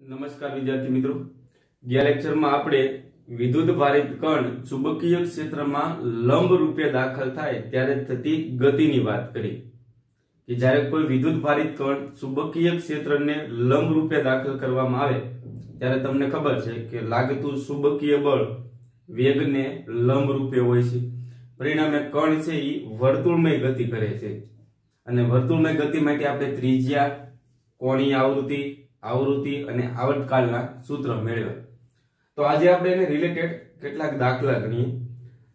નમસ્કાર વિદ્યાર્થી મિત્રો. ગયા લેક્ચરમાં આપણે વિદ્યુત ભારિત કણ ચુંબકીય ક્ષેત્રમાં લંબ રૂપે દાખલ થાય ત્યારે થતી ગતિની વાત કરી. કે જ્યારે કોઈ વિદ્યુત ભારિત કણ ચુંબકીય ક્ષેત્રને લંબ રૂપે દાખલ કરવામાં આવે, ત્યારે તમને ખબર છે કે લાગતું ચુંબકીય બળ વેગને લંબ રૂપે હોય છે. પરિણામે કણ છે એ વર્તુળમય ગતિ કરે છે. અને વર્તુળમય ગતિ માટે આપણે ત્રિજ્યા, કોણીય આવૃત્તિ આવૃત્તિ અને આવર્તકાળના સૂત્ર મેળવ્યા. તો આજે આપણે એને રિલેટેડ કેટલાક દાખલા ગણીએ.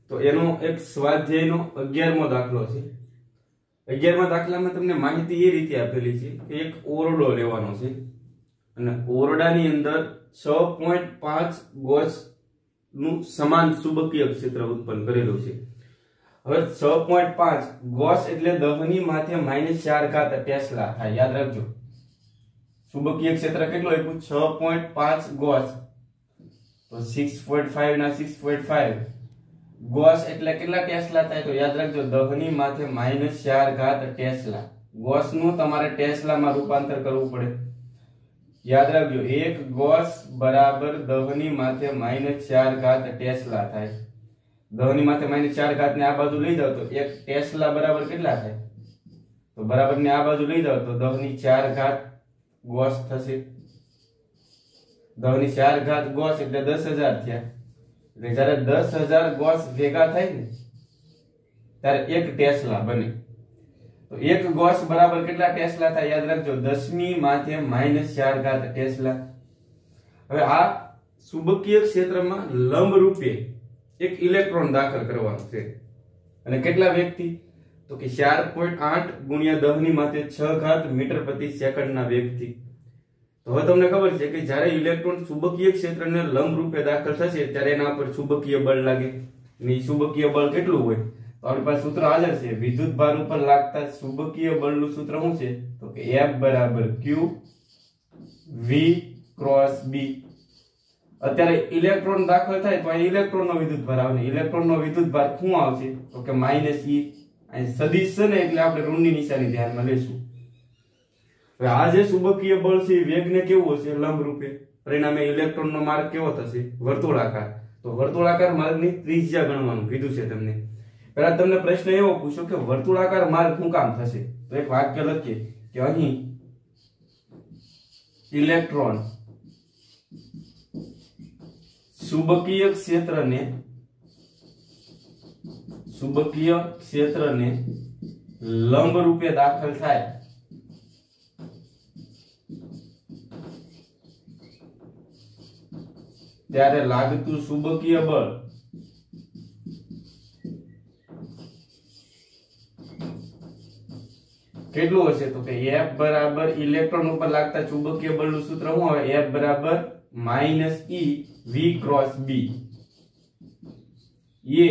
તો એનો એક સ્વાધ્યાયનો અગિયારમો દાખલો છે. અગિયારમા દાખલામાં તમને માહિતી એ રીતે આપેલી છે કે એક ઓરડો લેવાનો છે અને ઓરડાની અંદર છ પોઈન્ટ પાંચ ગોસનું સમાન ચુંબકીય ક્ષેત્ર ઉત્પન્ન કરેલું છે. હવે છ પોઈન્ટ પાંચ ગોસ એટલે દહની માથે માઇનસ ચાર ઘાત ટેસ્લા થાય યાદ રાખજો. ચુંબકીય ક્ષેત્ર કેટલું આપ્યું? છ પોઈન્ટ પાંચ ગોસ. તો સિક્સ પોઈન્ટ ફાઈવ ના સિક્સ પોઈન્ટ ફાઈવ ગોસ એટલે કેટલા ટેસ્લા થાય? તો યાદ રાખજો, દહની માથે માઇનસ ચાર ઘાત ટેસ્લા. ગોસનું તમારે ટેસ્લામાં રૂપાંતર કરવું પડે. યાદ રાખજો, એક ગોસ બરાબર દહની માથે માઇનસ ચાર ઘાત ટેસ્લા થાય. દહની માથે માઇનસ ચાર ઘાત ને આ બાજુ લઈ જાવ તો એક ટેસ્લા બરાબર કેટલા થાય? તો બરાબર ને આ બાજુ લઈ જાવ તો દહની ચાર ઘાત ગોસ થશે. દહની ચાર ઘાત ગોસ એટલે દસ હજાર થયા. એટલે જયારે દસ હજાર ગોસ ભેગા થાય ને, ત્યારે એક ટેસ્લા બને. તો એક ગોસ બરાબર કેટલા ટેસ્લા થાય યાદ રાખજો? દસમી માથે માઇનસ ચાર ઘાત ટેસ્લા. હવે આ ચુંબકીય ક્ષેત્રમાં લંબ રૂપે એક ઇલેક્ટ્રોન દાખલ કરવાનું છે. અને કેટલા વ્યક્તિ? તો કે ચાર પોઈન્ટ આઠ ગુણ્યા દહની માથે છ ઘાત મીટર પ્રતિ સેકન્ડના વેગથી. તો હવે તમને ખબર છે કે જ્યારે ઇલેક્ટ્રોન ચુંબકીય ક્ષેત્રને લંબ રૂપે દાખલ થશે ત્યારે એના પર ચુંબકીય બળ લાગે. ને ચુંબકીય બળ કેટલું હોય? તો આપણી પાસે સૂત્ર હાજર છે. વિદ્યુત ભાર ઉપર લાગતા ચુંબકીય બળનું સૂત્ર શું છે? તો કે F બરાબર Q V ક્રોસ B. અત્યારે ઇલેક્ટ્રોન દાખલ થાય તો અહીં ઇલેક્ટ્રોનનો વિદ્યુત ભાર આવે ઇલેક્ટ્રોનનો વિદ્યુત ભાર શું આવશે? તો કે માઇનસ ઈ અહીં સદિશ છે ને એટલે આપણે ઋણની નિશાની ધ્યાનમાં લેશું. હવે આ જે ચુંબકીય બળ છે વેગને કેવું હશે? લંબ પરિણામે ઇલેક્ટ્રોનનો માર્ગ કેવો થશે? વર્તુળાકાર. તો વર્તુળાકાર માર્ગની ત્રિજ્યા ગણવાનું કીધું છે તમને. પહેલા તમને પ્રશ્ન એવો પૂછો કે વર્તુળાકાર માર્ગ શું કામ થશે? તો એક વાક્ય લખીએ કે અહીં ઇલેક્ટ્રોન ચુંબકીય ક્ષેત્રને ચુંબકીય ક્ષેત્રને લંબ રૂપે દાખલ થાય. ત્યારે લાગતું ચુંબકીય બળ કેટલું હશે? તો કે F બરાબર ઇલેક્ટ્રોન ઉપર લાગતા ચુંબકીય બળનું સૂત્ર શું આવે F બરાબર minus E we cross B એ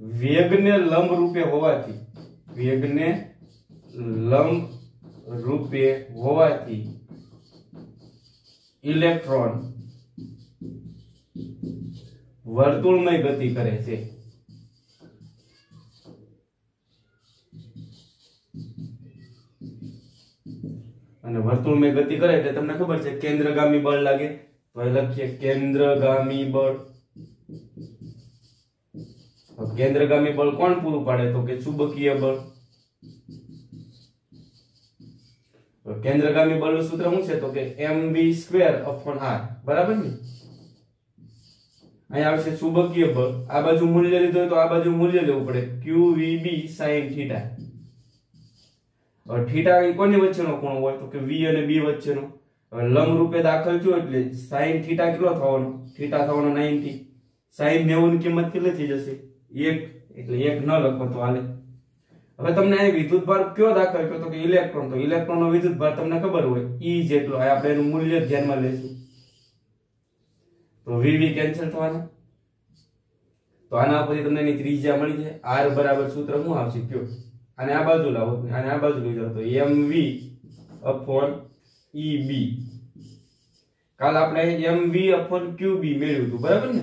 વેગને લંબ રૂપે હોવાથી, વેગને લંબ રૂપે હોવાથી ઇલેક્ટ્રોન વર્તુળમય ગતિ કરે છે. અને વર્તુળમય ગતિ કરે એટલે તમને ખબર છે, કેન્દ્રગામી બળ લાગે. તો લખીએ, કેન્દ્રગામી બળ. કેન્દ્રગામી બળ કોણ પૂરું પાડે? તો કે ચુંબકીય બળ. કેન્દ્રગામી બળનું સૂત્ર શું છે? તો કે mv સ્ક્વેર અપોન r. બરાબર ને? અહીં આવશે ચુંબકીય બળ. આ બાજુ મૂલ્ય લીધું હોય તો આ બાજુ મૂલ્ય લેવું પડે. qvb sin થીટા હવે થીટા એ કોની વચ્ચેનો ખૂણો હોય? તો કે v અને b વચ્ચેનો. લંબ રૂપે દાખલ થયો એટલે sin થીટા કેટલો થવાનો? થીટા થવાનો 90 sin 90 ની કિંમત કેટલી થઈ જશે? 1 એટલે એક ન લખો તો હાલે. હવે તમને અહીં વિદ્યુત ભાર કયો દાખલ કર્યો? તો કે ઇલેક્ટ્રોન તો ઇલેક્ટ્રોનનો વિદ્યુત ભાર તમને ખબર હોય ઈ જેટલો. આપણે એનું મૂલ્ય ધ્યાનમાં લેશું તો VV કેન્સલ થવાના. તો આના પછી તમને એની ત્રિજ્યા મળી જાય. R બરાબર સૂત્ર શું આવશે? કયો? અને આ બાજુ લાવો. અને આ બાજુ લઈ જાવ તો mv અપોન eb કાલ આપણે mv અપોન qb મેળવ્યું હતું. બરાબર ને?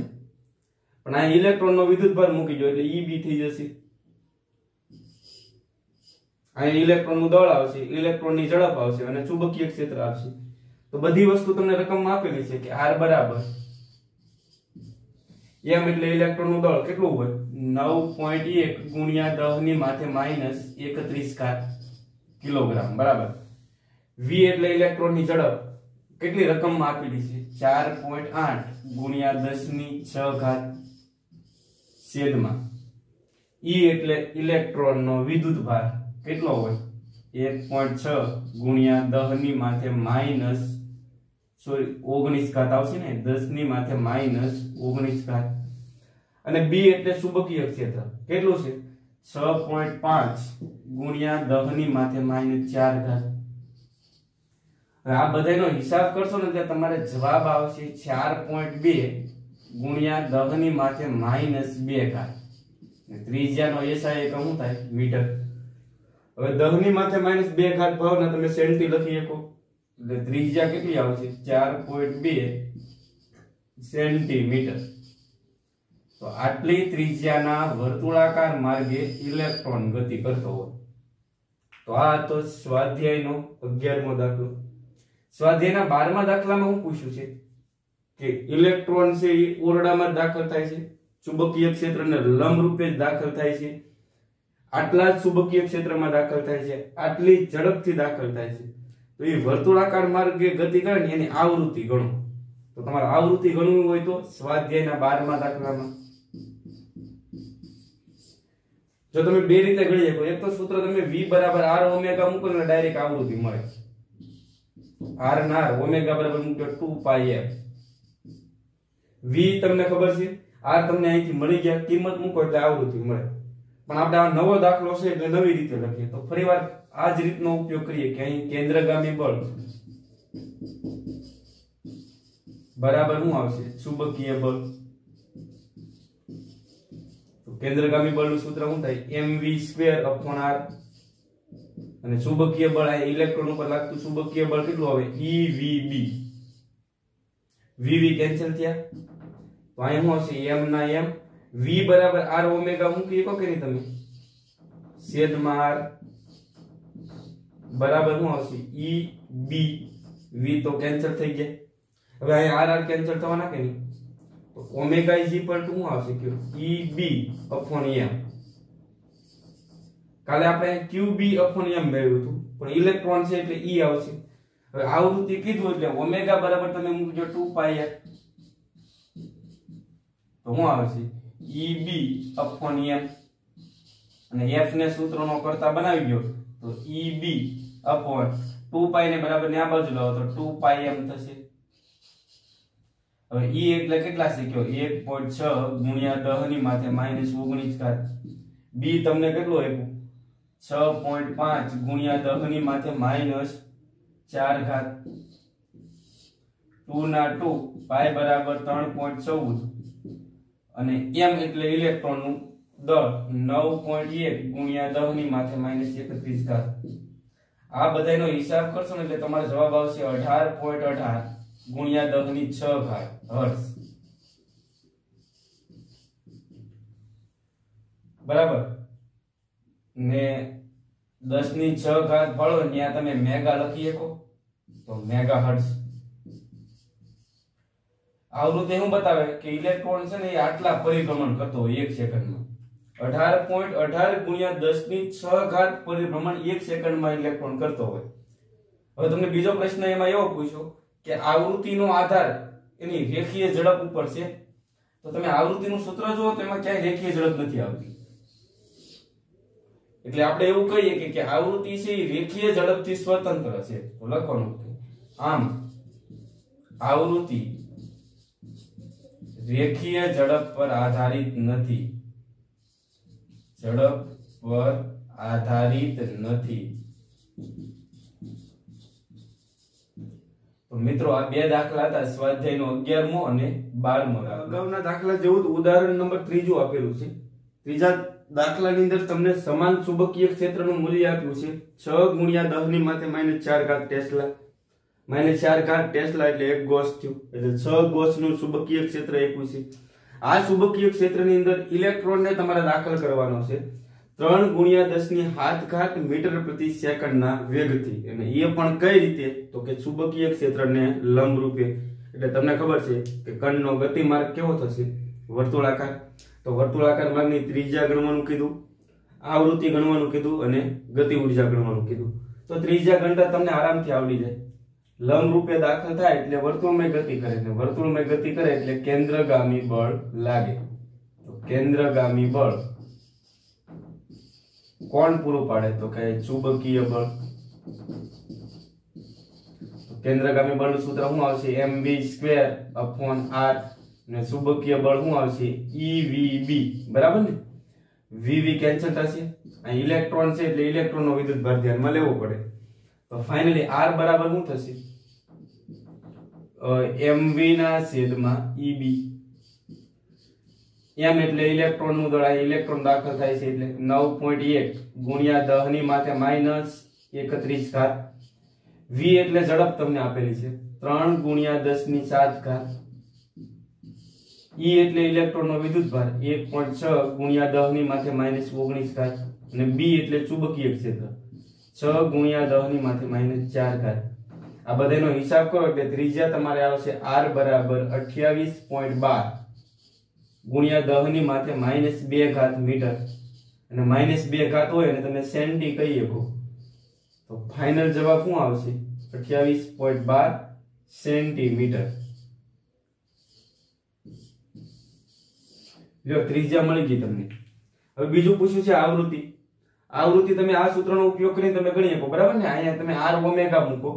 પણ આ ઇલેક્ટ્રોનનો વિદ્યુતભાર મૂકી દો એટલે બી થઈ જશે. અહીં ઇલેક્ટ્રોનનું દળ આવશે ઇલેક્ટ્રોનની ઝડપ આવશે અને ચુંબકીય ક્ષેત્ર આવશે. તો બધી વસ્તુ તમને રકમમાં આપેલી છે કે આર બરાબર. એમ એટલે ઇલેક્ટ્રોનનું દળ કેટલું હોય? નવ પોઈન્ટ એક ગુણ્યા દહની માથે માઇનસ એકત્રીસ ઘાત કિલોગ્રામ, બરાબર. વી એટલે ઇલેક્ટ્રોનની ઝડપ કેટલી રકમમાં આપેલી છે? ચાર પોઈન્ટ આઠ ગુણ્યા દસની છ ઘાત છેદમાં. ઈ એટલે ઇલેક્ટ્રોનનો વિદ્યુત ભાર કેટલો હોય? એક પોઈન્ટ છ ગુણ્યા દહની માથે માઇનસ સોરી, ઓગણીસ ઘાત આવશે ને, દસની માથે માઇનસ ઓગણીસ ઘાત. અને બી એટલે ચુંબકીય ક્ષેત્ર. કેટલું છે? છ પોઈન્ટ પાંચ ગુણ્યા દહની માથે માઇનસ ચાર ઘાત. આ બધાનો હિસાબ કરશો ને એટલે તમારે જવાબ આવશે ચાર પોઈન્ટ બે. ગુણ્યા દહની માથે માઇનસ બે ઘાત. ને ત્રિજ્યાનો એસઆઈ એકમ શું થાય? મીટર. હવે દહની માથે માઇનસ બે ઘાત ભાવના તમે સેન્ટી લખી શકો. એટલે ત્રિજ્યા કેટલી આવશે? ચાર પોઈન્ટ બે સેન્ટીમીટર. તો આટલી ત્રિજ્યાના વર્તુળાકાર માર્ગે ઇલેક્ટ્રોન ગતિ કરતો હોય. તો આ તો સ્વાધ્યાયનો અગિયારમો દાખલો. સ્વાધ્યાયના બારમા દાખલામાં હું પૂછ્યું છે કે ઇલેક્ટ્રોન છે એ ઓરડામાં દાખલ થાય છે, ચુંબકીય ક્ષેત્રને લંબ રૂપે દાખલ થાય છે. આટલા ચુંબકીય ક્ષેત્રમાં દાખલ થાય છે, આટલી ઝડપથી દાખલ થાય છે. તો એ વર્તુળાકાર માર્ગે ગતિ કરે ને એની આવૃત્તિ ગણો. તો તમારે આવૃત્તિ ગણવું હોય તો સ્વાધ્યાયના બારમાં દાખલામાં. જો તમે બે રીતે ગણી શકો એક તો સૂત્ર તમે v બરાબર r ઓમેગા મૂકો એટલે ડાયરેક્ટ આવૃત્તિ મળે. r ના ઓમેગા બરાબર મૂક્યો 2 પાઈ f v તમને ખબર છે? આર તમને અહીંથી મળી ગયા, કિંમત મૂકો એટલે આવૃત્તિ મળે. પણ આપણે આ નવો દાખલો છે એટલે નવી રીતે લખીએ. તો ફરીવાર આ જ રીતનો ઉપયોગ કરીએ કે અહીં કેન્દ્રગામી બળ. બરાબર શું આવશે? ચુંબકીય બળ. કેન્દ્રગામી બળનું સૂત્ર શું થાય? mv square upon r. અને ચુંબકીય બળ આ ઇલેક્ટ્રોન ઉપર લાગતું ચુંબકીય બળ કેટલું આવે? Evb vv કેન્સલ થયા. તો અહીં શું હશે m ના m, v બરાબર r ઓમેગા મૂકી શકો કે નહીં તમે છેદમાં r બરાબર શું આવશે e b, v તો કેન્સલ થઈ ગયા હવે અહીં r r કેન્સલ થવાના કે નહીં તો ઓમેગા ઇઝ ઇક્વલ ટુ શું આવશે કયો e b અપોન m કાલે આપણે qb અપોન m મેળવ્યું હતું પણ ઇલેક્ટ્રોન છે એટલે e આવશે હવે આવૃત્તિ કીધું એટલે ઓમેગા બરાબર તમે મૂકજો 2 પાઈ r તો શું આવશે eb અપોન m અને f ને સૂત્રનો કરતા બનાવી ગયો. તો eb અપોન 2 પાઈ ને બરાબર ને આ બાજુ લાવો તો 2 પાઈ m થશે. હવે e એટલે કેટલા છે કયો 1.6 ગુણ્યા 10 ની માથે -19 ઘાત. b તમને કેટલું આપ્યું? 6.5 ગુણ્યા 10 ની માથે -4 ઘાત. 2 ના 2 પાઈ બરાબર 3.14 અને m એટલે ઇલેક્ટ્રોનનું દળ 9.1 ગુણ્યા 10 ની માથે -31 ઘાત. આ બધાનો હિસાબ કરશો ને એટલે તમારો જવાબ આવશે 18.18 ગુણ્યા 10 ની 6 ઘાત હર્ટ્ઝ. બરાબર? ને 10 ની 6 ઘાત ફાળો ત્યાં તમે મેગા લખી શકો. તો મેગા હર્ટ્ઝ. આવૃત્તિ શું બતાવે? કે ઇલેક્ટ્રોન છે ને એ આટલા પરિભ્રમણ કરતો હોય એક સેકન્ડમાં. અઢાર પોઈન્ટ અઢાર ગુણ્યા દસની છ ઘાત પરિભ્રમણ એક સેકન્ડમાં ઇલેક્ટ્રોન કરતો હોય. હવે તમને બીજો પ્રશ્ન એમાં એવો પૂછ્યો કે આવૃત્તિનો આધાર એની રેખીય ઝડપ ઉપર છે? તો તમે આવૃત્તિનું સૂત્ર જુઓ તો એમાં ક્યાંય રેખીય ઝડપ નથી આવતી. એટલે આપણે એવું કહીએ કે કે આવૃત્તિ છે એ રેખીય ઝડપથી સ્વતંત્ર છે. લખવાનું આમ, આવૃત્તિ રેખીય ઝડપ પર આધારિત નથી. ઝડપ પર આધારિત નથી. તો મિત્રો, આ બે દાખલા હતા, સ્વાધ્યાયનો અગિયારમો અને બારમો અગાઉના દાખલા જેવું જ ઉદાહરણ નંબર ત્રીજું આપેલું છે. ત્રીજા દાખલાની અંદર તમને સમાન ચુંબકીય ક્ષેત્રનું મૂલ્ય આપ્યું છે. છ ગુણ્યા દસની માથે માઇનસ ચાર ઘાત ટેસ્લા. માઇનસ ચાર ઘાત ટેસ્લા એટલે એક ગોસ થયું. એટલે છ ગોસનું ચુંબકીય ક્ષેત્ર એકવીસી આ ચુંબકીય ક્ષેત્રની અંદર ઇલેક્ટ્રોનને તમારે દાખલ કરવાનો છે. ત્રણ ગુણ્યા દસની હાથ ઘાત મીટર પ્રતિ સેકન્ડના વેગથી. અને એ પણ કઈ રીતે? તો કે ચુંબકીય ક્ષેત્રને લંબ રૂપે એટલે તમને ખબર છે કે કણનો ગતિમાર્ગ કેવો થશે? વર્તુળાકાર. તો વર્તુળાકાર માર્ગની ત્રીજા ગણવાનું કીધું, આવૃત્તિ ગણવાનું કીધું અને ગતિ ઊર્જા ગણવાનું કીધું. તો ત્રીજા ઘંટા તમને આરામથી આવડી જાય. લંબ રૂપે દાખલ થાય એટલે વર્તુળમય ગતિ કરે ને વર્તુળમય ગતિ કરે એટલે કેન્દ્રગામી બળ લાગે. તો કેન્દ્રગામી બળ કોણ પૂરું પાડે? તો કે ચુંબકીય બળ. કેન્દ્રગામી બળનું સૂત્ર શું આવશે? mv સ્ક્વેર અપોન આર ને ચુંબકીય બળ શું આવશે? ઈવીબી બરાબર ને? vv કેન્સલ થશે. આ ઇલેક્ટ્રોન છે એટલે ઇલેક્ટ્રોનનો વિદ્યુત ભાર ધ્યાનમાં લેવો પડે. તો ફાઇનલી r બરાબર શું થશે? mv ના છેદમાં eb એમ એટલે ઇલેક્ટ્રોનનું દળ ઇલેક્ટ્રોન દાખલ થાય છે એટલે નવ પોઈન્ટ એક ગુણ્યા દહની માથે માઇનસ એકત્રીસ ઘાત. વી એટલે ઝડપ તમને આપેલી છે. ત્રણ ગુણ્યા દસની સાત ઘાત. ઈ એટલે ઇલેક્ટ્રોન નો વિદ્યુત ભાર, એક પોઈન્ટ છ ગુણ્યા દહની માથે માઇનસ ઓગણીસ ઘાત. અને બી એટલે ચુંબકીય ક્ષેત્ર. છ ગુણ્યા દસની માથે માઇનસ ચાર થાય. આ બધાનો હિસાબ કરો એટલે ત્રિજ્યા તમારે આવશે આર બરાબર અઠ્યાવીસ પોઈન્ટ બાર. ગુણ્યા દહની માથે માઇનસ બે ઘાત મીટર. અને માઇનસ બે ઘાત હોય અને તમે સેન્ટી કહી શકો. તો ફાઇનલ જવાબ શું આવશે? અઠ્યાવીસ પોઈન્ટ બાર સેન્ટીમીટર. જો ત્રિજ્યા મળી ગઈ તમને. હવે બીજું પૂછ્યું છે આવૃત્તિ. આવૃત્તિ તમે આ સૂત્રનો ઉપયોગ કરીને તમે ગણી શકો, બરાબર ને? અહીંયા તમે આર ઓમેગા મૂકો.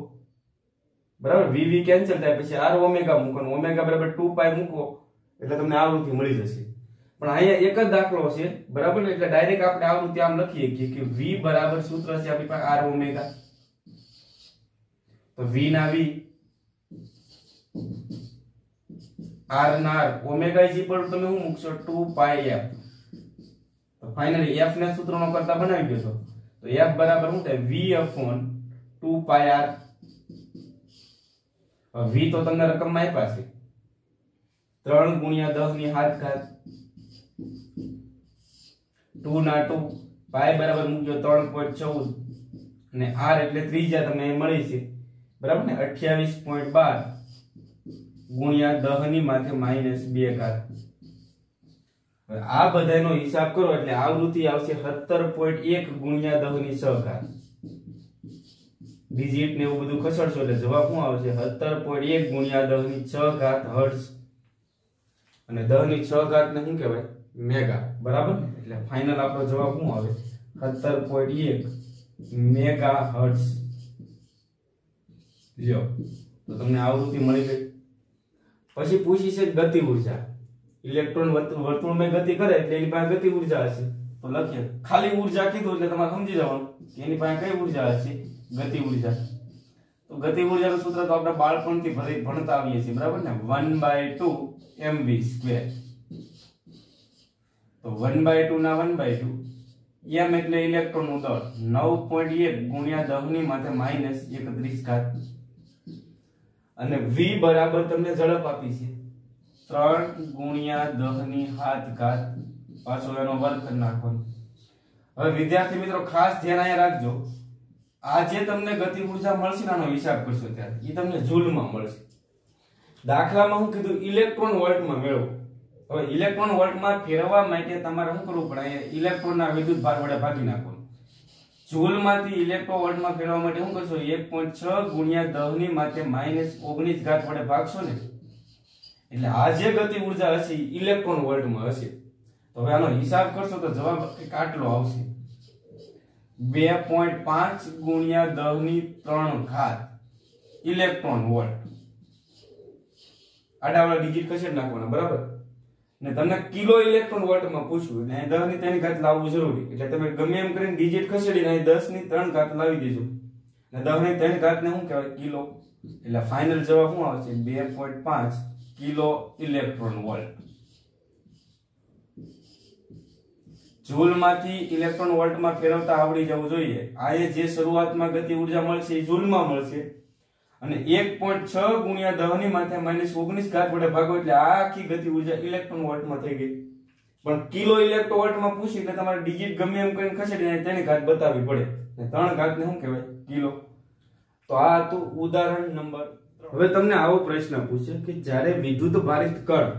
બરાબર? વીવી કેન્સલ થાય પછી આર ઓમેગા મૂકો ઓમેગા બરાબર ટુ પાય મૂકો, એટલે તમને આવૃત્તિ મળી જશે. પણ અહીંયા એક જ દાખલો છે બરાબર ને? એટલે ડાયરેક્ટ આપણે આવૃત્તિ આમ લખીએ કે v બરાબર સૂત્ર છે આપણી પાસે આર ઓમેગા તો વી ના વી આર ના આર ઓમેગા ઇઝ ઇક્વલ તમે શું મૂકશો? 2 પાઈ f તો ફાઇનલી f ને સૂત્રનો કરતા બનાવી દેશો. તો f બરાબર શું થાય? V upon 2 pi r. v તો તમને રકમમાં આપ્યા છે. ત્રણ ગુણ્યા દસની હાથ ઘાત 2 ના ટુ પાય બરાબર મૂકજો ત્રણ પોઈન્ટ ચૌદ. અને આર એટલે ત્રીજા તમને મળી છે. બરાબર ને? અઠ્યાવીસ પોઈન્ટ બાર ગુણ્યા દહની માથે માઇનસ બે ઘાત. હવે આ બધાનો હિસાબ કરો એટલે આવૃત્તિ આવશે સત્તર પોઈન્ટ એક ગુણ્યા દહની ઘાત ડિજિટ ને એવું બધું ખસડશો એટલે જવાબ શું આવશે? સત્તર પોઈન્ટ એક ગુણ્યા દહની છ ઘાત હર્ષ અને દહની છ ઘાત ને શું કહેવાય? મેગા. બરાબર? એટલે ફાઇનલ આપણો જવાબ શું આવે? સત્તર પોઈન્ટ એક મેગા હર્ષ લ્યો. તો તમને આવૃત્તિ મળી ગઈ. પછી પૂછી છે ગતિ ઊર્જા. ઇલેક્ટ્રોન વર્તુળમાં ગતિ કરે એટલે એની પાસે ગતિ ઊર્જા હશે. તો લખીએ, ખાલી ઊર્જા કીધું એટલે તમારે સમજી જવાનું કે એની પાસે કઈ ઊર્જા હશે? ગતિ ઊર્જા. તો ગતિ ઉર્જાનું સૂત્ર તો આપણે બાળપણથી ભરી, ભણતા આવીએ છીએ, બરાબર ને? One by two M V square. તો વન બાય ટુ ના વન બાય ટુ, એમ એટલે ઇલેક્ટ્રોનનું દળ 9.1 ગુણ્યા દહની માથે માઇનસ 31 ઘાત. અને વી બરાબર તમને ઝડપ આપી છે. 3 ગુણ્યા 10 ની હાથ ઘાત. પાછો એનો વર્ગ કરી નાખવાનો. હવે વિદ્યાર્થી મિત્રો, ખાસ ધ્યાન અહીંયા રાખજો. આ જે તમને ગતિ ઊર્જા મળશે આનો હિસાબ કરશો ત્યારે. એ તમને જૂલમાં મળશે. દાખલામાં હું કીધું ઇલેક્ટ્રોન વોલ્ટમાં મેળવો. હવે ઇલેક્ટ્રોન વોલ્ટમાં ફેરવવા માટે તમારે શું કરવું પડે? અહીંયા ઇલેક્ટ્રોનના વિદ્યુત ભાર વડે ભાગી નાખવાનું. જૂલમાંથી ઇલેક્ટ્રોન વોલ્ટમાં ફેરવવા માટે શું કરશો? 1.6 ગુણ્યા 10 ની માટે માઇનસ 19 ઘાત વડે ભાગશો ને. એટલે આ જે ગતિ ઊર્જા હશે ઇલેક્ટ્રોન વોલ્ટમાં હશે. તો હવે આનો હિસાબ કરશો તો જવાબ આટલો આવશે. બે પોઈન્ટ પાંચ ગુણ્યા દસની ત્રણ ઘાત ઇલેક્ટ્રોન વોલ્ટ આડાવાળા ડિજિટ કશે નાખવાના, બરાબર? ને તમને કિલો ઇલેક્ટ્રોન વોલ્ટમાં પૂછવું ને દસની ત્રણ ઘાત લાવવું જરૂરી. એટલે તમે ગમે એમ કરીને ડિજિટ ખસેડીને અહીં દસની ત્રણ ઘાત લાવી દેજો. ને દસની ત્રણ ઘાત ને શું કહેવાય? કિલો. એટલે ફાઇનલ જવાબ શું આવશે? બે પોઈન્ટ પાંચ. કિલો ઇલેક્ટ્રોન વોલ્ટ જૂલમાંથી ઇલેક્ટ્રોન વોલ્ટમાં ફેરવતા આવડી જવું જોઈએ. આ એ જે શરૂઆતમાં ગતિ ઊર્જા મળશે એ જૂલમાં મળશે. અને 1.6 ગુણ્યા દહની માથે માઇનસ ઓગણીસ ઘાત વડે ભાગો એટલે આખી ગતિ ઊર્જા ઇલેક્ટ્રોન વોલ્ટમાં થઈ ગઈ. પણ કિલો ઇલેક્ટ્રોવોલ્ટમાં પૂછી એટલે તમારે ડિજિટ ગમે એમ કરીને ખસેડીને તેની ઘાત બતાવવી પડે. ત્રણ ઘાતને શું કહેવાય? કિલો. તો આ હતું ઉદાહરણ નંબર હવે તમને આવો પ્રશ્ન પૂછે કે જ્યારે વિદ્યુત ભારિત કણ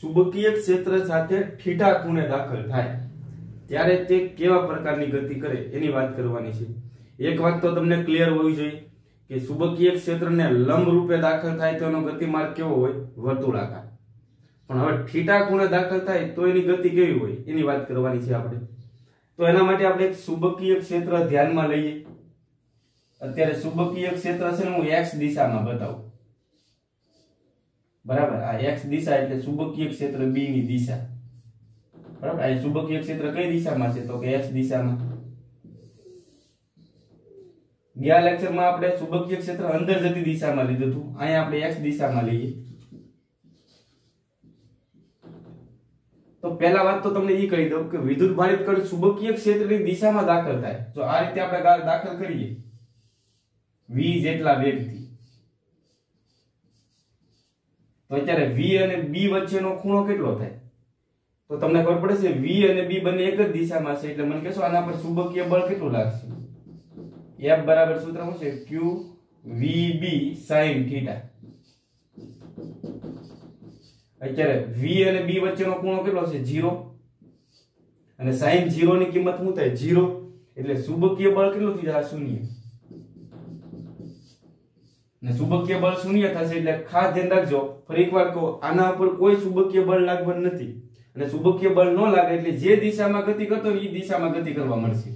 ચુંબકીય ક્ષેત્ર સાથે ઠીઠા ખૂણે દાખલ થાય, ત્યારે તે કેવા પ્રકારની ગતિ કરે એની વાત કરવાની છે. એક વાત તો તમને ક્લિયર હોવી જોઈએ કે ચુંબકીય ક્ષેત્રને લંબ રૂપે દાખલ થાય તો એનો ગતિમાર્ગ કેવો હોય? વર્તુળાકાર. પણ હવે ઠીટા ખૂણે દાખલ થાય તો એની ગતિ કેવી હોય એની વાત કરવાની છે આપણે. તો એના માટે આપણે એક ચુંબકીય ક્ષેત્ર ધ્યાનમાં લઈએ. અત્યારે ચુંબકીય ક્ષેત્ર છે ને હું એક્સ દિશામાં બતાવું. બરાબર? આ એક્સ દિશા એટલે ચુંબકીય ક્ષેત્ર બી ની દિશા. બરાબર? આ ચુંબકીય ક્ષેત્ર કઈ દિશામાં છે? તો કે એક્સ દિશામાં. ગયા લેક્ચરમાં આપણે ચુંબકીય ક્ષેત્ર અંદર જતી દિશામાં લીધું હતું. અહીંયા આપણે એક્સ દિશામાં લઈએ. તો પહેલા વાત તો તમને એ કહી દઉં કે વિદ્યુત ભારિત કણ ચુંબકીય ક્ષેત્રની દિશામાં દાખલ થાય. જો આ રીતે આપણે ગા- દાખલ કરીએ. V જેટલા વેગથી તો અત્યારે વી અને બી વચ્ચેનો ખૂણો કેટલો થાય? તો તમને ખબર પડે છે, વી અને બી બંને એક જ દિશામાં છે, એટલે મને કહેશો આના પર ચુંબકીય બળ કેટલું લાગશે? એફ બરાબર સૂત્ર શું છે? Q V B sine theta અત્યારે વી અને બી વચ્ચેનો ખૂણો કેટલો છે? જીરો અને સાઈન જીરો ની કિંમત શું થાય? જીરો એટલે ચુંબકીય બળ કેટલું થઈ જાય શૂન્ય. ને ચુંબકીય બળ શૂન્ય થશે એટલે ખાસ ધ્યાન રાખજો. ફરી એકવાર કહો, આના ઉપર કોઈ ચુંબકીય બળ લાગવાનું નથી. અને ચુંબકીય બળ ન લાગે એટલે જે દિશામાં ગતિ કરતો એ દિશામાં ગતિ કરવા મળશે.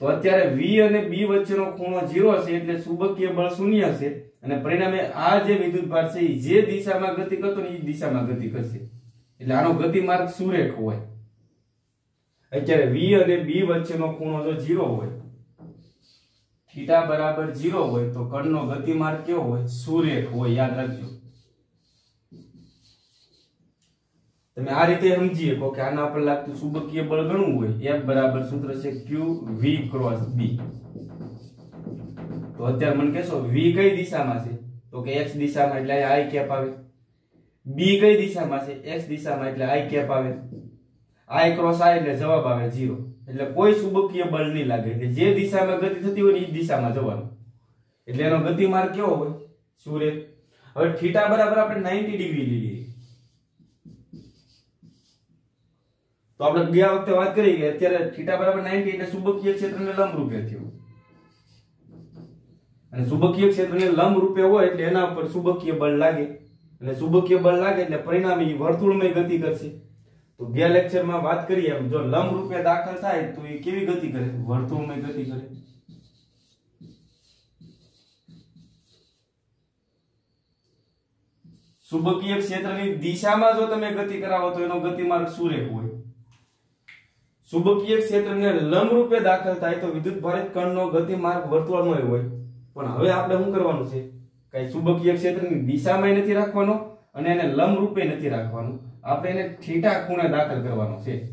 તો અત્યારે v અને b વચ્ચેનો ખૂણો 0 છે એટલે ચુંબકીય બળ શૂન્ય છે અને પરિણામે આ જે વિદ્યુતભાર છે એ જે દિશામાં ગતિ કરતો ને એ દિશામાં ગતિ કરશે. એટલે આનો ગતિમાર્ગ સુરેખ હોય. અત્યારે v અને b વચ્ચેનો ખૂણો જો 0 હોય થીટા બરાબર જીરો હોય તો કણનો ગતિમાર્ગ કેવો હોય? સુરેખ હોય, યાદ રાખજો. તમે આ રીતે સમજી શકો કે આના આપણે લાગતું ચુંબકીય બળ ઘણું હોય F બરાબર સૂત્ર છે Q V ક્રોસ B. તો અત્યારે મને કહેશો, V કઈ દિશામાં છે? તો કે x દિશામાં એટલે I કેપ આવે. B કઈ દિશામાં છે? X દિશામાં એટલે I કેપ આવે. I ક્રોસ I એટલે જવાબ આવે 0 એટલે કોઈ ચુંબકીય બળ નહીં લાગે. એટલે જે દિશામાં ગતિ થતી હોય ને એ દિશામાં જવાનું. એટલે એનો ગતિમાર્ગ કેવો હોય? સૂર્ય. હવે થીટા બરાબર આપણે 90 ડિગ્રી લઈએ. તો આપણે ગયા વખતે વાત કરી કે અત્યારે થીટા બરાબર 90 એટલે ચુંબકીય ક્ષેત્રને લંબ રૂપે થયું. અને ચુંબકીય ક્ષેત્રને લંબ રૂપે હોય એટલે એના ઉપર ચુંબકીય બળ લાગે. અને ચુંબકીય બળ લાગે એટલે પરિણામે વર્તુળમય ગતિ કરશે. તો ગયા લેક્ચરમાં વાત કરીએ એમ, જો લંબ રૂપે દાખલ થાય તો એ કેવી ગતિ કરે? વર્તુળમય ગતિ કરે. ચુંબકીય ક્ષેત્રની દિશામાં જો તમે ગતિ કરાવો તો એનો ગતિમાર્ગ સુરેખ હોય. ચુંબકીય ક્ષેત્રને લંબ રૂપે દાખલ થાય તો વિદ્યુત ભારિત કણનો ગતિમાર્ગ વર્તુળમય હોય. પણ હવે આપણે શું કરવાનું છે? કઈ ચુંબકીય ક્ષેત્રની દિશામાં નથી રાખવાનો અને એને લંબ રૂપે નથી રાખવાનું. આપણે એને થીટા ખૂણે દાખલ કરવાનો છે.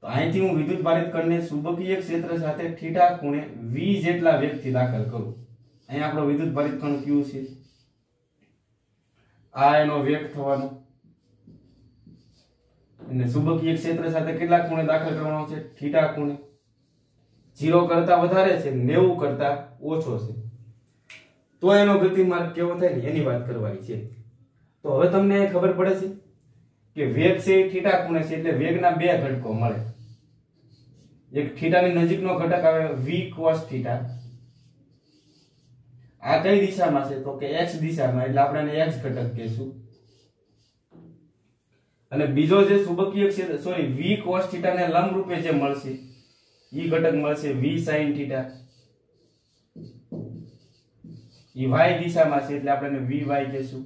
તો અહીંથી હું વિદ્યુત ભારિત કણને ચુંબકીય ક્ષેત્ર સાથે થીટા ખૂણે v જેટલા વેગથી દાખલ કરું. અહીંયા આપણો વિદ્યુત ભારિત કણ q છે. આ એનો વેગ થવાનો. અને ચુંબકીય ક્ષેત્ર સાથે કેટલા ખૂણે દાખલ કરવાનો છે? થીટા ખૂણે. 0 કરતા વધારે છે 90 કરતા ઓછો છે. તો એનો ગતિમાર્ગ કેવો થાય ને? એની વાત કરવાની છે. તો હવે તમને ખબર પડે છે કે વેગ છે એ થીટા ખૂણે છે એટલે વેગના બે ઘટકો મળે. એક થીટાની નજીકનો ઘટક આવે v cos થીટા. આ કઈ દિશામાં છે? તો કે x દિશામાં, એટલે આપણે એને x ઘટક કહેશું. અને બીજો જે ચુંબકીય ક્ષેત્ર સોરી v cos થીટા ને લંબ રૂપે જે મળશે ઈ ઘટક મળશે v sin theta. E y દિશામાં છે, એટલે આપણે એને vy કહેશું.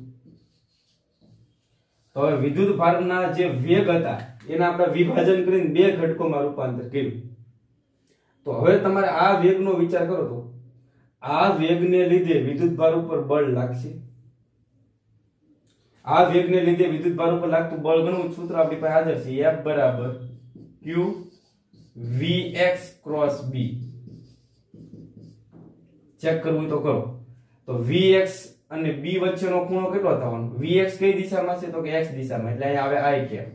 તો હવે વિદ્યુત ભારના જે વેગ હતા, એના આપણે વિભાજન કરીને બે ઘટકોમાં રૂપાંતર કર્યું. તો હવે તમારે આ વેગનો વિચાર કરો તો. આ વેગને લીધે વિદ્યુત ભાર ઉપર બળ લાગશે. આ વેગને લીધે વિદ્યુત ભાર ઉપર લાગતું બળ ગણવું સૂત્ર આપણી પાસે હાજર છે. F બરાબર Q Vx cross B. Check કરવું તો કરો. તો Vx અને બી વચ્ચેનો ખૂણો કેટલો થવાનો? Vx કઈ દિશામાં છે? તો કે x દિશામાં. એટલે અહીંયા આવે i કેપ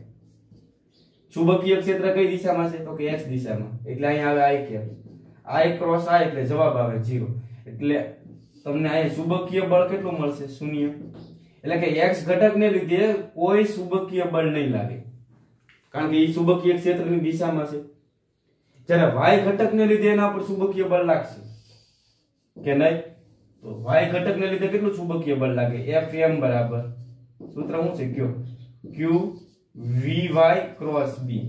ચુંબકીય ક્ષેત્ર કઈ દિશામાં છે? તો કે x દિશામાં. એટલે અહીં આવે i cap i cross i એટલે જવાબ આવે 0 એટલે તમને અહીં ચુંબકીય બળ કેટલું મળશે? શૂન્ય. એટલે કે x ઘટકને લીધે કોઈ ચુંબકીય બળ નહીં લાગે. કારણ કે એ ચુંબકીય ક્ષેત્રની દિશામાં છે. જ્યારે y ઘટકને લીધે એના પર ચુંબકીય બળ લાગશે. કે નહીં? તો વાય ઘટકને લીધે કેટલું ચુંબકીય બળ લાગે? એમ બરાબર. સૂત્ર શું છે? કયો? વી વાય ક્રોસ બી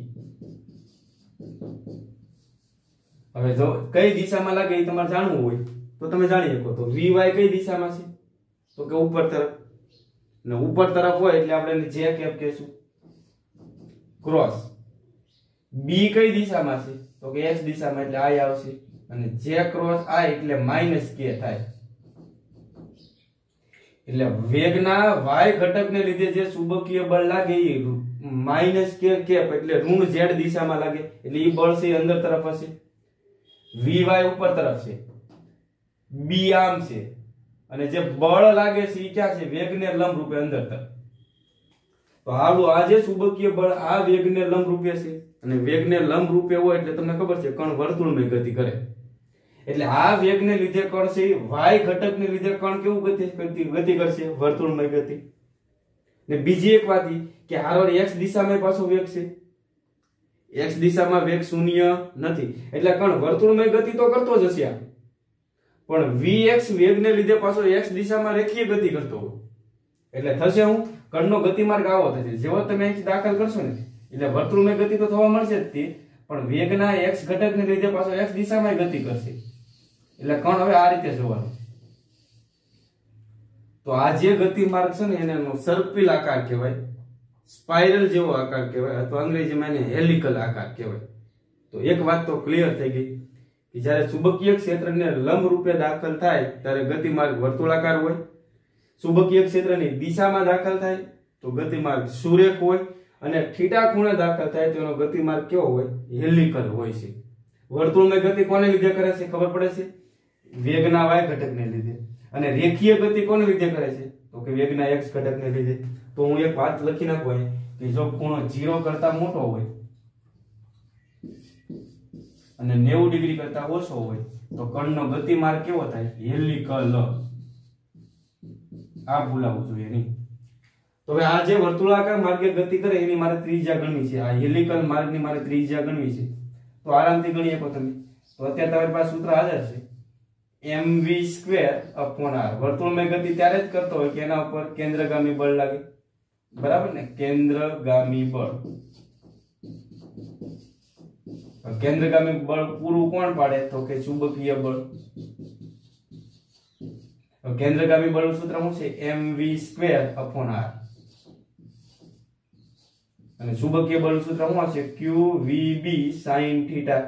હવે જો કઈ દિશામાં લાગે એ તમારે જાણવું હોય, તો તમે જાણી શકો. તો વી વાય કઈ દિશામાં છે? તો કે ઉપર તરફ. ને ઉપર તરફ હોય એટલે આપણે જે કેપ કહેશું. ક્રોસ બી કઈ દિશામાં છે? તો કે એસ દિશામાં એટલે આઈ આવશે. અને જે ક્રોસ i એટલે માઇનસ કે થાય. એટલે વેગના વાય ઘટકને લીધે જે ચુંબકીય બળ લાગે એ માઇનસ કે કેપ એટલે ઋણ ઝેડ દિશામાં લાગે. એટલે એ બળ છે અંદર તરફ હશે. વી વાય ઉપર તરફ છે. બી આમ છે. અને જે બળ લાગે છે એ ક્યાં છે? વેગને લંબ રૂપે અંદર તરફ. તો આવું આ જે ચુંબકીય બળ આ વેગને લંબ રૂપે છે. અને વેગને લંબ રૂપે હોય એટલે તમને ખબર છે, કણ વર્તુળમય ગતિ કરે. એટલે આ વેગને લીધે કણ છે? વાય ઘટકને લીધે કણ કેવું ગતિ કરતી? ગતિ કરશે, વર્તુળમય ગતિ. ને બીજી એક વાત કે હારોર x દિશામાં પાછો વેગ છે. x દિશામાં વેગ શૂન્ય નથી. એટલે કણ વર્તુળમય ગતિ તો કરતો જ હશે આ. પણ vx વેગને લીધે પાછો x દિશામાં રેખીય ગતિ કરતો એટલે થશે હું? કણનો ગતિમાર્ગ આવો થશે. જેવો તમે અહીંથી દાખલ કરશો ને, એટલે વર્તુળમય ગતિ તો થવા મળશે જ તે. પણ વેગના x ઘટકને લીધે પાછો x દિશામાં ગતિ કરશે. એટલે કણ હવે આ રીતે જોવાનું. તો આ જે ગતિમાર્ગ છે ને એને સર્પિલ આકાર કહેવાય, સ્પાઇરલ જેવો આકાર કહેવાય, અથવા અંગ્રેજીમાં એને હેલિકલ આકાર કહેવાય. તો એક વાત તો ક્લિયર થઈ ગઈ, કે જ્યારે ચુંબકીય ક્ષેત્રને લંબ રૂપે દાખલ થાય, ત્યારે ગતિમાર્ગ વર્તુળાકાર હોય. ચુંબકીય ક્ષેત્રની દિશામાં દાખલ થાય, તો ગતિમાર્ગ સુરેખ હોય, અને થીટા ખૂણે દાખલ થાય, તો એનો ગતિમાર્ગ કેવો હોય? હેલિકલ હોય છે. વર્તુળમય ગતિ કોને લીધે કરે છે? ખબર પડે છે? વેગના વાય ઘટકને લીધે. અને રેખીય ગતિ કોને લીધે કરે છે? તો કે વેગના એક્સ ઘટકને લીધે. તો હું એક વાત લખી નાખું કે જો ખૂણો જીરો કરતા મોટો હોય, અને 90 ડિગ્રી કરતા ઓછો હોય, તો કણનો ગતિમાર્ગ કેવો થાય? હેલિકલ. આ ભૂલાવું જોઈએ નહીં. તો હવે આ જે વર્તુળાકાર માર્ગે ગતિ કરે, એની મારે ત્રિજ્યા ગણવી છે. આ હેલિકલ માર્ગની મારે ત્રિજ્યા ગણવી છે. તો આરામથી ગણી શકો તમે. તો અત્યારે તમારી પાસે સૂત્ર હાજર છે. Mv સ્ક્વેર અપોન વર્તુળ વર્તુળમય ગતિ ત્યારે જ કરતો હોય કે એના ઉપર કેન્દ્રગામી બળ લાગે. બરાબર ને? કેન્દ્રગામી બળ. કેન્દ્રગામી બળ પૂરું કોણ પાડે? તો કે ચુંબકીય બળ. કેન્દ્રગામી બળનું સૂત્ર શું છે? mv સ્ક્વેર અપોન આર અને ચુંબકીય બળનું સૂત્ર શું હશે q vb sin થીટા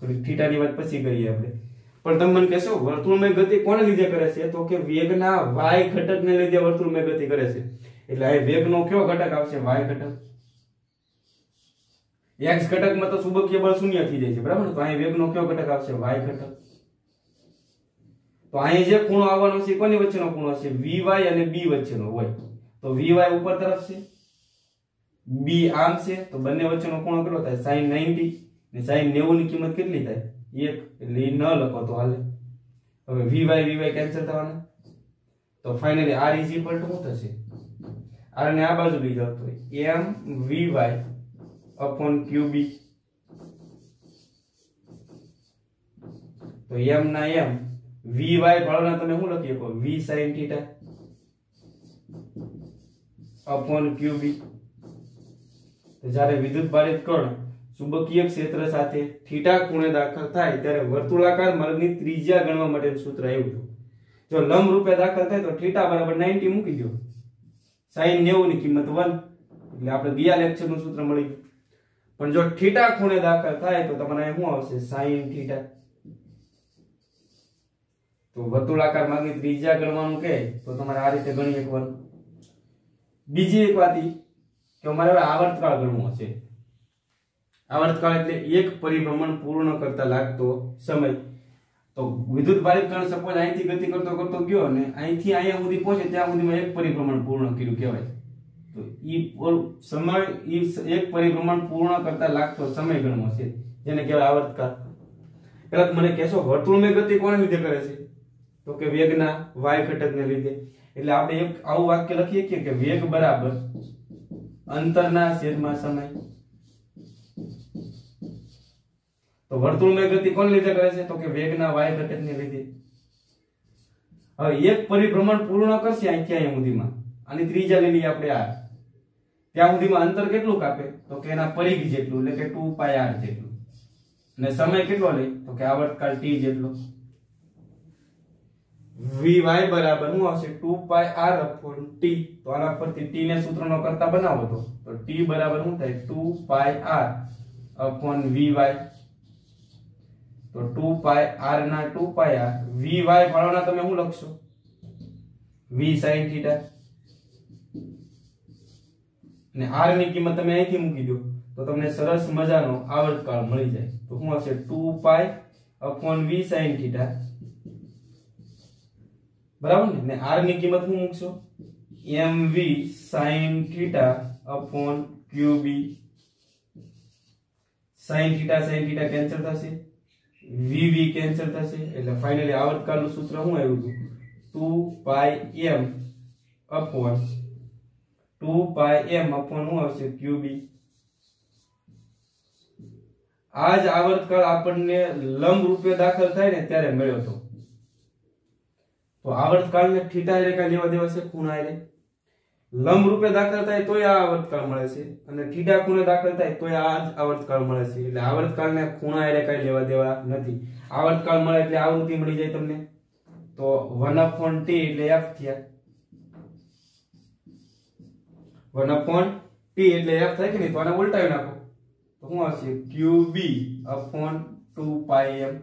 થોડી થીટા ની વાત પછી કરીએ આપણે. પણ મને કહેશો વર્તુળમય ગતિ કોને લીધે કરે છે? તો કે વેગના વાય ઘટકને લીધે વર્તુળમય ગતિ કરે છે. એટલે આ વેગનો કયો ઘટક આવશે? વાય ઘટક? એક્સ ઘટકમાં તો ચુંબકીય બળ શૂન્ય થઈ જાય છે, બરાબર? તો અહીં વેગનો કયો ઘટક આવશે? વાય ઘટક. તો અહીં જે ખૂણો આવવાનો છે કોની વચ્ચેનો ખૂણો છે vy અને b વચ્ચેનો હોય. તો vy ઉપર તરફ છે, b આમ છે, તો બંને વચ્ચેનો ખૂણો કેટલો થાય? sin 90 ને sin 90 ની કિંમત કેટલી થાય? 1 એટલે ન લખો તો હાલે. હવે vy vy કેન્સલ થવાના. તો finally r is equal to શું થશે? r ને આ બાજુ લઈ જાવ તો m, vy upon qb. તો m ના m, vy ભાવના તમે શું લખી શકો? v sin theta upon qb. તો જ્યારે વિદ્યુત ભારિત કણ? ચુંબકીય ક્ષેત્ર સાથે થીટા ખૂણે દાખલ થાય ત્યારે વર્તુળાકાર માર્ગની ત્રિજ્યા ગણવા માટેનું સૂત્ર આવ્યું હતું જો લંબ રૂપે દાખલ થાય તો થીટા બરાબર 90 મૂકી દો. સાઈન નેવું ની કિંમત વન. એટલે આપણે ગયા લેક્ચરનું સૂત્ર મળી ગયું પણ જો થીટા ખૂણે દાખલ થાય તો તમારે શું આવશે? Sine theta. તો વર્તુળાકાર માર્ગની ત્રિજ્યા ગણવાનું કહે તો તમારે આ રીતે ગણી એકવાર બીજી એક વાત કે અમારે હવે આવર્તકાળ ગણવું છે. આવર્તકાળ એટલે એક પરિભ્રમણ પૂર્ણ કરતા લાગતો સમય. તો વિદ્યુત ભારિત કણ સપોઝ અહીંથી ગતિ કરતો કરતો ગયો અને અહીંથી અહીંયા સુધી પહોંચે ત્યાં સુધીમાં એક પરિભ્રમણ પૂર્ણ કર્યું કહેવાય. તો ઈ સમય, ઈ એક પરિભ્રમણ પૂર્ણ કરતા લાગતો સમય ગણવો છે. જેને કહેવાય આવર્તકાળ પેલા મને કહેશો વર્તુળમય ગતિ કોને લીધે કરે છે? તો કે વેગના વાય ઘટકને લીધે. એટલે આપણે એક આવું વાક્ય લખીએ કે વેગ બરાબર અંતરના છેદમાં સમય. તો વર્તુળમય ગતિ કોને લીધે કરે છે? તો કે વેગના y ઘટકને લીધે. હવે એક પરિભ્રમણ પૂર્ણ કરશે અહીંથી અહીંયા સુધીમાં. આની ત્રીજા લીલી આપણે આ. ત્યાં સુધીમાં અંતર કેટલું કાપે? તો કે એના પરિઘ જેટલું, એટલે કે ટુ પાય આર જેટલું. અને સમય કેટલો લે? તો કે આવર્તકાળ t જેટલો. vy બરાબર શું આવશે? 2 પાય r upon t તો આના પરથી t ને સૂત્રનો કરતા બનાવો તો. તો t બરાબર શું થાય? 2 પાય r upon vy તો 2 પાય r ના 2 પાય r vy ફાળોના તમે શું લખશો? v sin θ અને r ની કિંમત તમે અહીંથી મૂકી દો, તો તમને સરસ મજાનો આવર્તકાળ મળી જાય. તો શું હશે? 2 પાય upon v sin θ બરાબર ને? ને r ની કિંમત શું મૂકશો? mv sin θ upon qb sin θ sin θ cancel થશે. Vv કેન્સલ થશે. એટલે ફાઇનલી આવર્તકાળનું સૂત્ર શું આવ્યું હતું? 2 પાય m upon 2 પાઈ m upon શું આવશે? Qb આ જ આવર્તકાળ આપણને લંબ રૂપે દાખલ થાય ને ત્યારે મળ્યો હતો. તો આવર્તકાળને થીટા કાંઈ લેવા દેવા છે? ખૂણા હારે લંબ રૂપે દાખલ થાય તોય આ આવર્તકાળ મળે છે. અને ઠીડા ખૂણે દાખલ થાય તોય આ જ આવર્તકાળ મળે છે. એટલે આવર્તકાળને ખૂણા એટલે કાંઈ લેવા દેવા નથી. આવર્તકાળ મળે એટલે આવૃત્તિ મળી જાય તમને. તો વન અપોન ટી એટલે એફ થયા. વન અપોન ટી એટલે એફ થાય કે નહીં? તો આને ઉલટાવી નાખો. તો શું આવશે? Qb upon 2 pi m.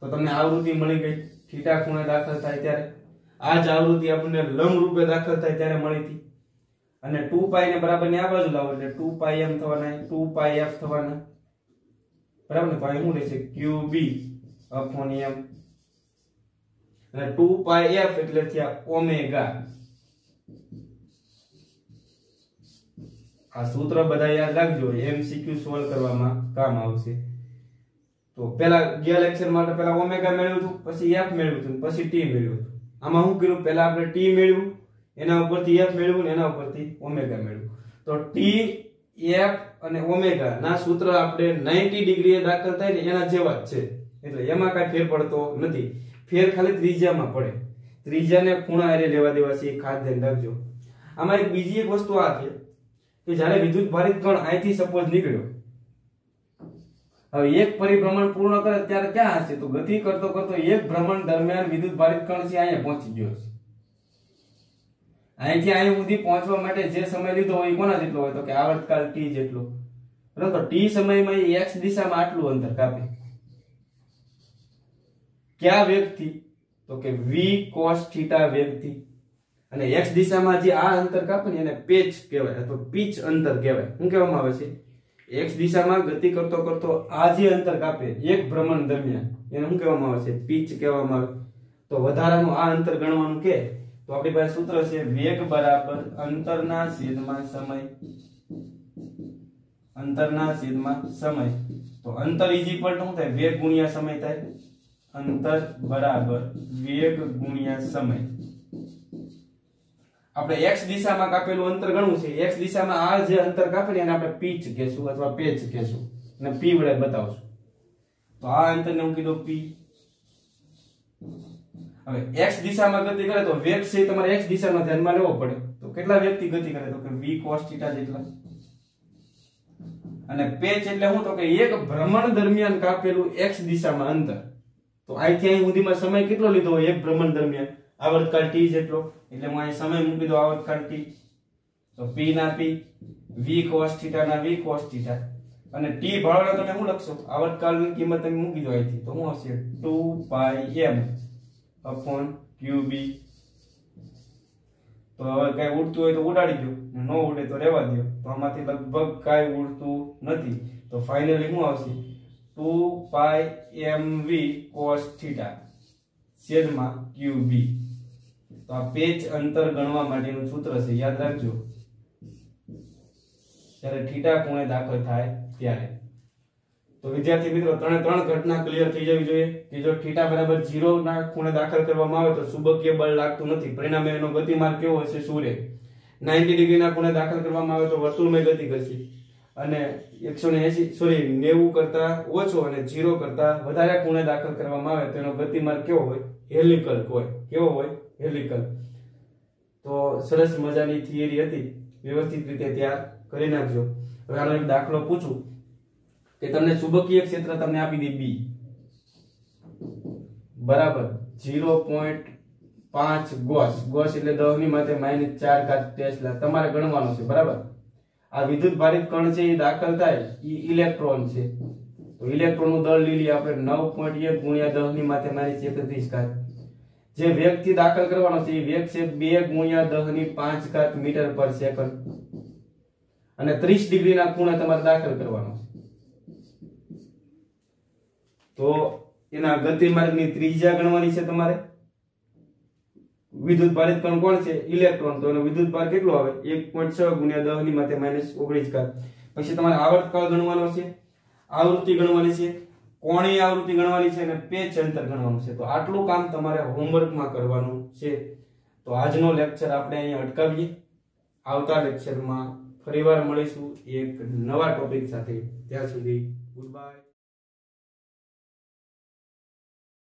તો તમને આવૃત્તિ મળી ગઈ. થીટા ખૂણે દાખલ થાય ત્યારે. આ જ આવૃત્તિ આપણને લંબ રૂપે દાખલ થાય ત્યારે મળી હતી. અને 2 પાઈ ને બરાબરની આ બાજુ લાવો એટલે 2 પાઈ એમ થવાના 2 પાઈ f થવાના. બરાબર ને? તો શું રહેશે qb અપોન m અને 2 પાઈ f એટલે થયા ઓમેગા. આ સૂત્ર બધા યાદ રાખજો એમસીક્યુ સોલ્વ કરવામાં કામ આવશે. તો પહેલા ગયા લેક્ચર માટે પહેલા ઓમેગા મેળવ્યું હતું, પછી એફ મેળવ્યું હતું, પછી ટી મેળવ્યું હતું. આમાં શું કર્યું? પેલા આપણે ટી મેળવ્યું, એના ઉપરથી એફ મેળવ્યું એના ઉપરથી ઓમેગા મેળવ્યું. તો ટી એફ અને ઓમેગા ના સૂત્ર આપણે 90 ડિગ્રીએ દાખલ થાય ને એના જેવા જ છે. એટલે એમાં કાંઈ ફેર પડતો નથી. ફેર ખાલી ત્રીજામાં પડે. ત્રીજાને ખૂણા એરે લેવા દેવા છે ખાસ ધ્યાન રાખજો. આમાં એક બીજી એક વસ્તુ આ છે કે જ્યારે વિદ્યુત ભારિત કણ અહીંથી સપોઝ નીકળ્યો હવે એક પરિભ્રમણ પૂર્ણ કરે ત્યારે ક્યાં હશે? તો ગતિ કરતો કરતો એક ભ્રમણ દરમિયાન વિદ્યુત ભારિત કણ છે, અહીંયા પહોંચી ગયો છે અહીંથી અહીં સુધી પહોંચવા માટે જે સમય લીધો હોય કોના જેટલો હોય? તો કે આવર્તકાલ ટી જેટલો. બરાબર? t સમયમાં એ x દિશામાં આટલું અંતર કાપે. કયા વેગથી તો કે વી કોસ થીટા વેગથી અને એક્સ દિશામાં જે આ અંતર કાપે ને એને પેચ કહેવાય, અથવા પીચ અંતર કહેવાય. શું કહેવામાં આવે છે? X દિશામાં ગતિ કરતો કરતો આ જે અંતર કાપે, એક ભ્રમણ દરમિયાન, એને શું કહેવામાં આવે છે? પીચ કહેવામાં આવે. તો વધારાનું આ અંતર ગણવાનું કે? તો આપણી પાસે સૂત્ર છે વેગ બરાબર અંતરના છેદમાં સમય. અંતરના છેદમાં સમય. તો અંતર ઇઝ ઇક્વલ ટુ થાય? વેગ ગુણ્યા સમય થાય. અંતર બરાબર વેગ ગુણ્યા સમય. આપણે x દિશામાં કાપેલું અંતર ઘણું છે. x દિશામાં આ જે અંતર કાપે ને એને આપણે પીચ કહેશું અથવા પેચ કહેશું. અને p વડે બતાવશું. તો આ અંતરને હું કીધું p. હવે x દિશામાં ગતિ કરે તો વેગ છે તમારે x દિશામાં ધ્યાનમાં લેવો પડે. તો કેટલા વેગથી ગતિ કરે? તો કે v cos θ જેટલા. અને પેચ એટલે શું તો કે એક ભ્રમણ દરમિયાન કાપેલું x દિશામાં અંતર. તો અહીંથી અહીં સુધીમાં સમય કેટલો લીધો હોય? એક ભ્રમણ દરમિયાન. આવર્તકાળ t જેટલો એટલે. હું અહીં સમય મૂકી દઉં આવર્તકાળ t. તો p ના p, v cos θ ના v cos θ અને t ભાળવાનો તમે શું લખશો? આવર્તકાળની કિંમત તમે મૂકી દો અહીંથી. તો શું હશે? 2 pi m upon qb. તો હવે કઈ ઉડતું હોય તો ઉડાડી દો. ન ઉડે તો રહેવા દો તો આમાંથી લગભગ કાંઈ ઉડતું નથી તો ફાઇનલી શું આવશે 2 pi m upon 2 pi r upon 2 તો હવે કઈ ઉડતું હોય તો ઉડાડી દો ન ઉડે તો રહેવા દો. તો આમાંથી લગભગ કાંઈ ઉડતું નથી. તો ફાઇનલી શું આવશે? 2 pi m upon 2 pi r upon 2 તો two pi M V cos theta છેદમાં ક્યુ બી તો આ પેચ અંતર ગણવા માટેનું સૂત્ર છે. યાદ રાખજો. જ્યારે થીટા ખૂણે દાખલ થાય ત્યારે. તો વિદ્યાર્થી મિત્રો, ત્રણે ત્રણ ઘટના ક્લિયર થઈ જવી જોઈએ. કે જો થીટા બરાબર 0 ના ખૂણે દાખલ કરવામાં આવે તો ચુંબકીય બળ લાગતું નથી. પરિણામે એનો ગતિમાર્ગ કેવો હશે? રહે 90 ડિગ્રી ના ખૂણે દાખલ કરવામાં આવે તો વર્તુળમય ગતિ કરશે અને 180 સોરી 90 કરતા ઓછો અને 0 કરતા વધારે ખૂણે દાખલ કરવામાં આવે તો એનો ગતિમાર્ગ કેવો હોય? હેલિકલ હોય. કેવો હોય? હેલિકલ તો સરસ મજાની થિયરી હતી. વ્યવસ્થિત રીતે ત્યાં કરી નાખજો. હવે આનો એક દાખલો પૂછું કે તમને ચુંબકીય ક્ષેત્ર તમને આપી દે બી બરાબર. 0.5 ગોસ. ગોસ એટલે દસની માથે -4 ઘાત ટેસ્લા. તમારે ગણવાનો છે. બરાબર? આ વિદ્યુત ભારિત કણ છે એ દાખલ થાય. એ ઇલેક્ટ્રોન છે. તો ઇલેક્ટ્રોનનું દળ લઈએ આપણે 9.1 ગુણ્યા દસની માથે -31 ઘાત. જે વેગથી દાખલ કરવાનો છે, એ વેગ છે બે ગુણ્યા દહની પાંચ ઘાત મીટર પર સેકન્ડ. અને 30 ડિગ્રીના ખૂણે તમારે દાખલ કરવાનો છે. તો એના ગતિમાર્ગની ત્રિજ્યા ગણવાની છે તમારે. વિદ્યુત ભારિત કણ કોણ છે? ઇલેક્ટ્રોન. તો વિદ્યુત ભાર કેટલો આવે? 1.6 ગુણ્યા દહની માથે -19 ઘાત. પછી તમારે આવર્તકાળ ગણવાનો છે. આવૃત્તિ ગણવાની છે. કોણીય આવૃત્તિ ગણવાની છે અને પેચ અંતર ગણવાનું છે. તો આટલું કામ તમારે હોમવર્કમાં કરવાનું છે. તો આજનો લેક્ચર આપણે અહીંયા અટકાવીએ. આવતા લેક્ચરમાં ફરીવાર મળીશું એક નવા ટોપિક સાથે. ત્યાં સુધી ગુડ બાય.